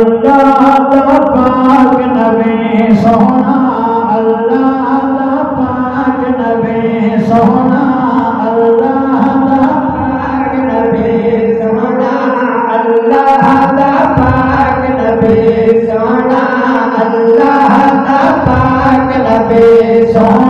اللہ پاک نبی سونا اللہ دا پاک نبی سونا اللہ دا پاک نبی سونا اللہ دا پاک نبی سونا اللہ دا پاک نبی سونا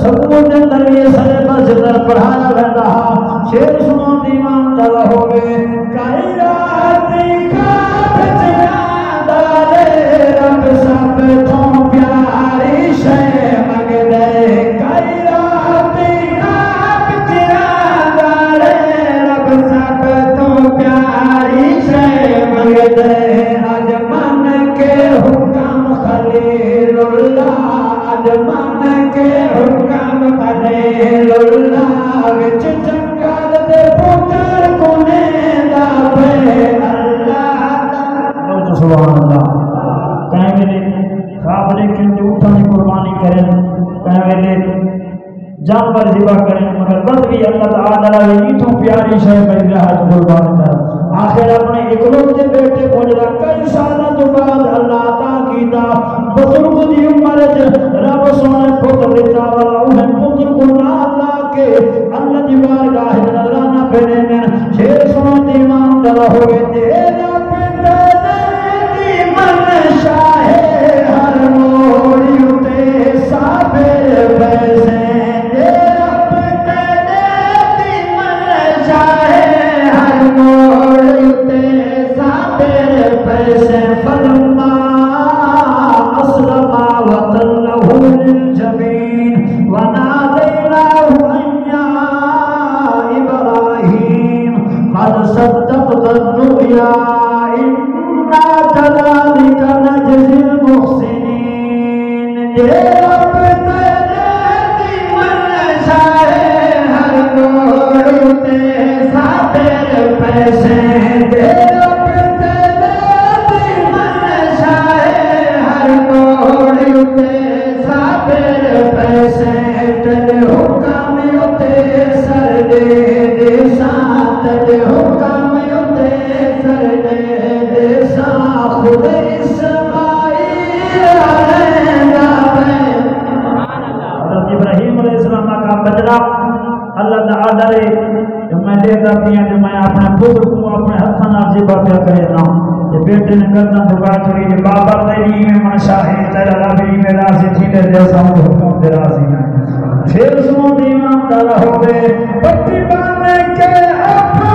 سکون دے اندر یہ سارے پاس اندر پڑھایا رہتا شیر سنو دیوان دل ہوگے سبحان اللہ۔ کہیں ویلے خواب دیکھیں تے اٹھن قربانی کریں۔ کہیں ویلے جانور ذبح کریں۔ مگر بس بھی اللہ تعالی یہ تو پیاری شے میری راہ قربان کر۔ آخر اپنے اکلوتے بیٹے کو جڑا کئی سالہ تو بعد اللہ عطا کیتا۔ بزرگ دی عمر وچ رب سونے پتر دیتا والا انہیں پتر کو نہ اللہ کے اللہ دی بارگاہ نظرانہ پھیرے نے شیر سنو دیوان دل ہوئے تیرا إنا كذلك نجزي المحسنين. ہاتھوں کرے نا یہ بیٹے نے کرنا دعا کری کہ بابا تیری میں منشا ہے تیرا رب ہی میں راضی تھی دے جیسا ہوں حکم دے راضی نہ پھر سنو دیوان دار ہو گئے، پٹی باندھ کے اپنی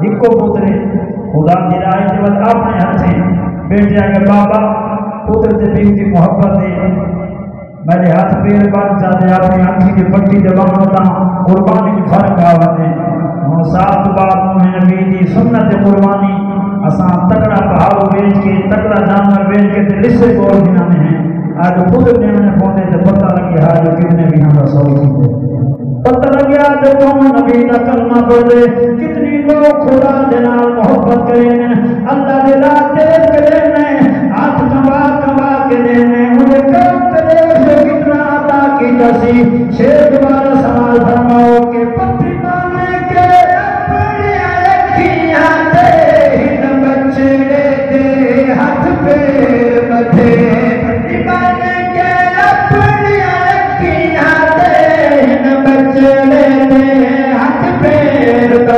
ہکو پترے خدا دی راہ تے ود اپنے ہتھے بیٹے کے بابا، پتر تے بیوی دی محبت دے میرے ہاتھ پیر بن جاتے اپنی آنکھی کی پٹی دے بن ہوتا قربانی کی فرق آوتے ہوں، سات بار میں نبی دی سنت قربانی۔ اساں تکڑا پہاڑ بیچ کے، تکڑا جانور بیچ کے تے لسے بول دینا میں ہیں۔ آج خود نے انہیں پونے تے پتہ لگی ہاں جو کتنے بھی ہم رسول تھے پتہ لگیا جو تم نبی کا کلمہ پڑھ دے کتنی خدا دے نال محبت کریں اللہ دے راہ تیز کریں ہاتھ کما کما کے دینے مجھے کم کرے کتنا عطا کی جسی شیر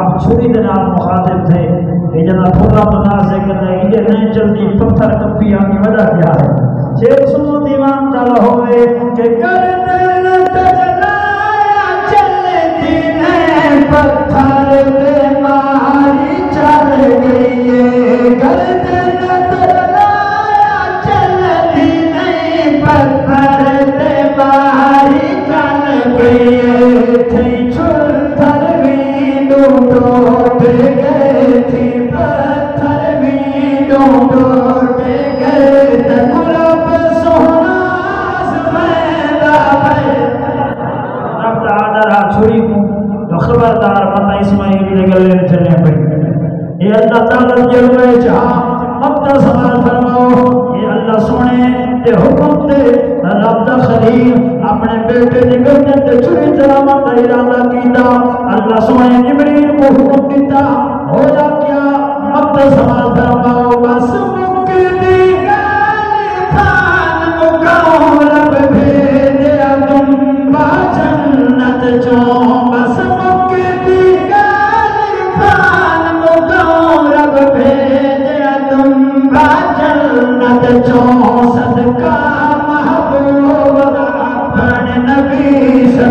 آپ پوری طرح مخاطب تھے، یہ جنا تھوڑا بنا سے کرے یہ نہیں چلتی، پتھر کپیاں کی وجہ کیا ہے؟ شیخ سنو دیوان تل ہوئے کہ کرنے اسماعیل نکل لینے چلے پہ یہ اللہ تعالیٰ کے ہوئے جہاں مبدا سوال فرماؤ یہ اللہ سونے تے حکم تے رب دا خلیل اپنے بیٹے دی گردن تے چھری چلاون دا ارادہ کیتا اللہ سونے جبریل کو حکم دیتا ہو جا کیا مبدا سوال فرماؤ